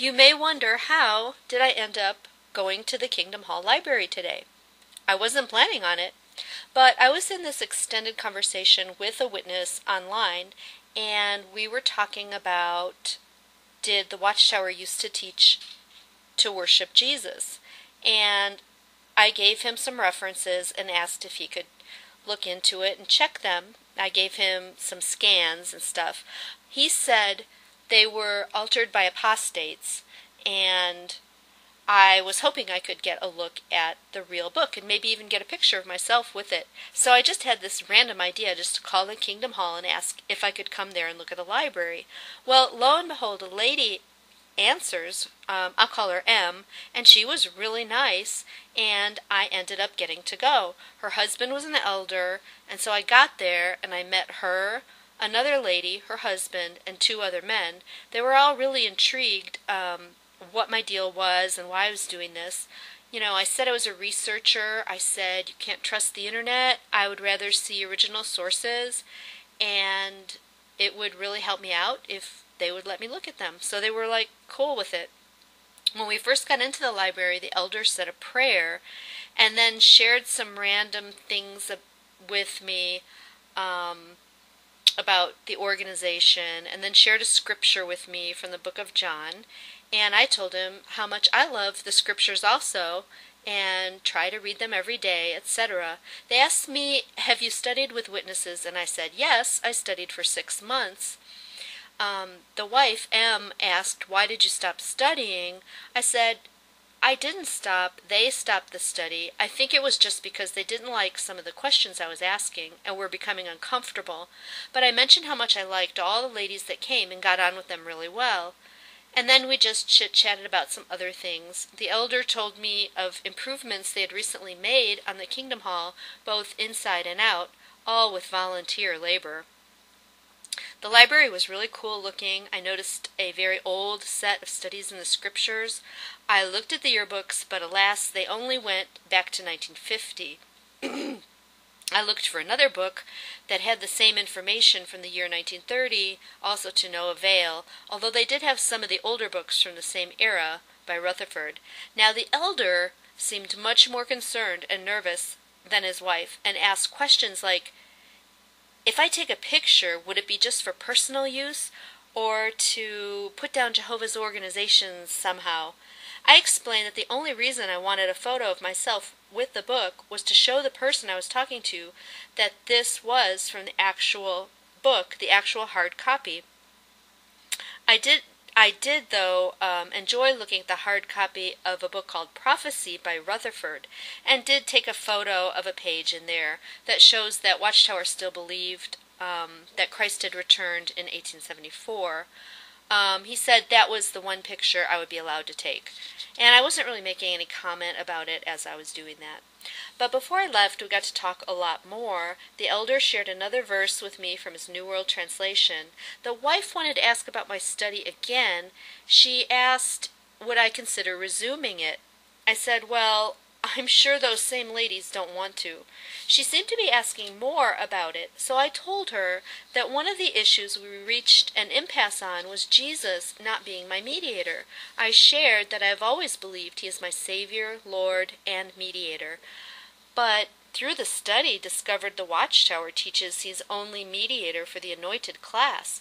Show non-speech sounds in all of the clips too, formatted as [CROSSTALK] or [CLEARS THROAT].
You may wonder how did I end up going to the Kingdom Hall Library today? I wasn't planning on it, but I was in this extended conversation with a witness online, and we were talking about did the Watchtower used to teach to worship Jesus? And I gave him some references and asked if he could look into it and check them. I gave him some scans and stuff. He said they were altered by apostates, and I was hoping I could get a look at the real book and maybe even get a picture of myself with it. So I just had this random idea just to call the Kingdom Hall and ask if I could come there and look at the library. Well, lo and behold, a lady answers. Um, I'll call her M, and she was really nice, and I ended up getting to go. Her husband was an elder, and so I got there and I met her, another lady, her husband, and two other men. They were all really intrigued um, what my deal was and why I was doing this. You know, I said I was a researcher. I said you can't trust the internet. I would rather see original sources, and it would really help me out if they would let me look at them. So they were like cool with it. When we first got into the library, the elder said a prayer and then shared some random things with me um, about the organization and then shared a scripture with me from the book of John. And I told him how much I love the scriptures also and try to read them every day, etc. They asked me, Have you studied with witnesses? And I said, Yes, I studied for six months um, the wife, M, asked, Why did you stop studying? I said, I didn't stop. They stopped the study. I think it was just because they didn't like some of the questions I was asking and were becoming uncomfortable. But I mentioned how much I liked all the ladies that came and got on with them really well. And then we just chit chatted about some other things. The elder told me of improvements they had recently made on the Kingdom Hall, both inside and out, all with volunteer labor. The library was really cool looking. I noticed a very old set of studies in the scriptures. I looked at the yearbooks, but alas, they only went back to 1950. [CLEARS THROAT] I looked for another book that had the same information from the year 1930, also to no avail, although they did have some of the older books from the same era by Rutherford. Now, the elder seemed much more concerned and nervous than his wife, and asked questions like, if I take a picture, would it be just for personal use or to put down Jehovah's organizations somehow? I explained that the only reason I wanted a photo of myself with the book was to show the person I was talking to that this was from the actual book, the actual hard copy. I did I did, though, um, enjoy looking at the hard copy of a book called Prophecy by Rutherford, and did take a photo of a page in there that shows that Watchtower still believed um, that Christ had returned in 1874. Um, he said that was the one picture I would be allowed to take. And I wasn't really making any comment about it as I was doing that. But before I left, we got to talk a lot more. The elder shared another verse with me from his New World Translation. The wife wanted to ask about my study again. She asked, would I consider resuming it? I said, well, I'm sure those same ladies don't want to. She seemed to be asking more about it, so I told her that one of the issues we reached an impasse on was Jesus not being my mediator. I shared that I have always believed he is my Savior, Lord, and mediator, but through the study discovered the Watchtower teaches he's only mediator for the anointed class.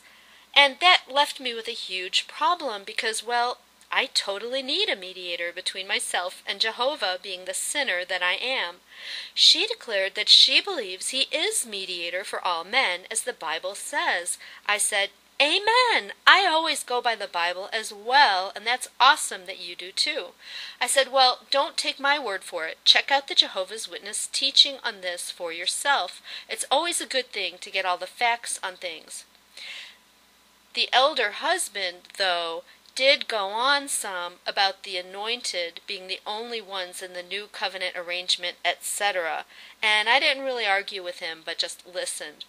And that left me with a huge problem because, well, I totally need a mediator between myself and Jehovah, being the sinner that I am. She declared that she believes he is mediator for all men, as the Bible says. I said, Amen. I always go by the Bible as well, and that's awesome that you do too. I said, Well, don't take my word for it. Check out the Jehovah's Witness teaching on this for yourself. It's always a good thing to get all the facts on things. The elder husband, though, did go on some about the anointed being the only ones in the new covenant arrangement, etc. And I didn't really argue with him, but just listened.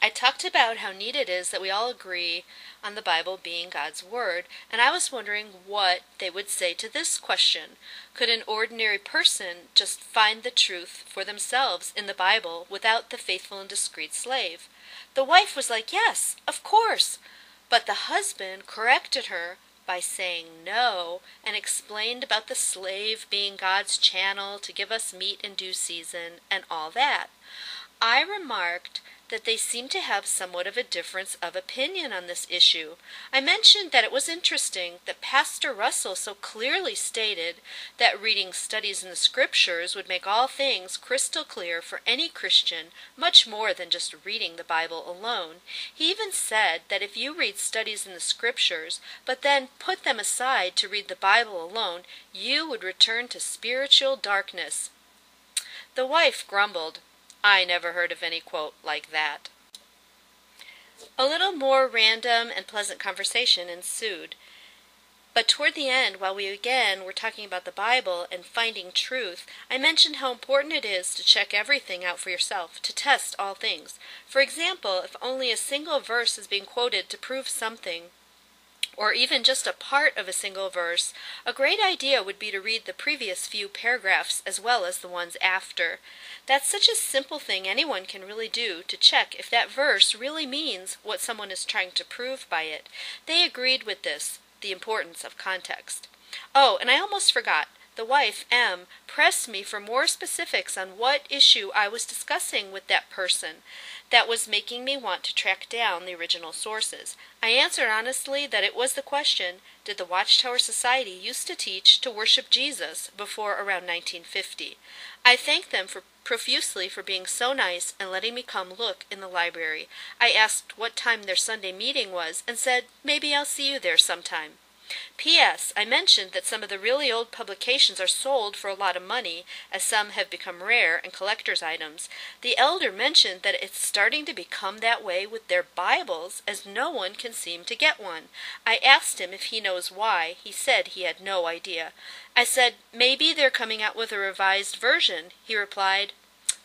I talked about how neat it is that we all agree on the Bible being God's Word, and I was wondering what they would say to this question. Could an ordinary person just find the truth for themselves in the Bible without the faithful and discreet slave? The wife was like, Yes, of course. But the husband corrected her by saying no and explained about the slave being God's channel to give us meat in due season and all that. I remarked that they seemed to have somewhat of a difference of opinion on this issue. I mentioned that it was interesting that Pastor Russell so clearly stated that reading studies in the scriptures would make all things crystal clear for any Christian, much more than just reading the Bible alone. He even said that if you read studies in the scriptures, but then put them aside to read the Bible alone, you would return to spiritual darkness. The wife grumbled. I never heard of any quote like that. A little more random and pleasant conversation ensued. But toward the end, while we again were talking about the Bible and finding truth, I mentioned how important it is to check everything out for yourself, to test all things. For example, if only a single verse is being quoted to prove something, or even just a part of a single verse, a great idea would be to read the previous few paragraphs as well as the ones after. That's such a simple thing anyone can really do to check if that verse really means what someone is trying to prove by it. They agreed with this, the importance of context. Oh, and I almost forgot. The wife, M, pressed me for more specifics on what issue I was discussing with that person that was making me want to track down the original sources. I answered honestly that it was the question Did the Watchtower Society used to teach to worship Jesus before around 1950? I thanked them for profusely for being so nice and letting me come look in the library. I asked what time their Sunday meeting was and said maybe I'll see you there sometime. P.S. I mentioned that some of the really old publications are sold for a lot of money, as some have become rare and collector's items. The elder mentioned that it's starting to become that way with their Bibles, as no one can seem to get one. I asked him if he knows why. He said he had no idea. I said, maybe they're coming out with a revised version. He replied,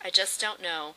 I just don't know.